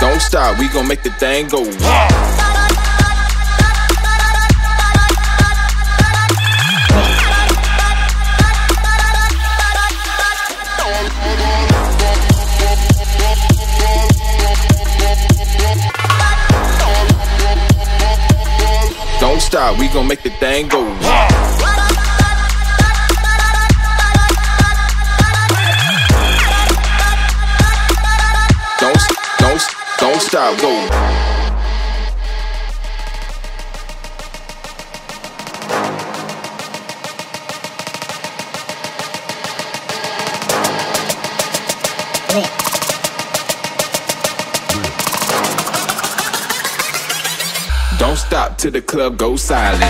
Don't stop, we gon' make the thing go. Stop, we gon' make the thing go. Don't, don't, don't stop, go. Lit. Don't stop till the club goes silent.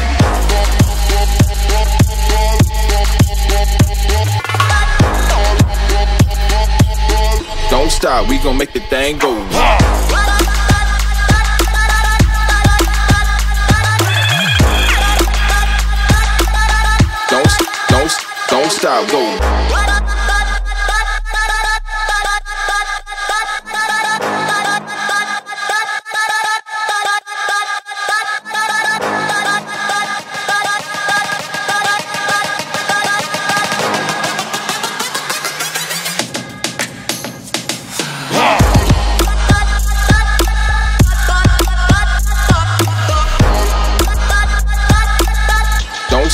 Don't stop, we gon' make the thing go. Don't, don't, don't stop, go.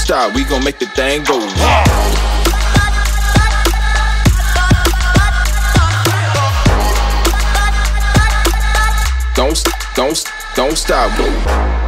Stop, we gon' make the thing go. Don't, don't, don't stop.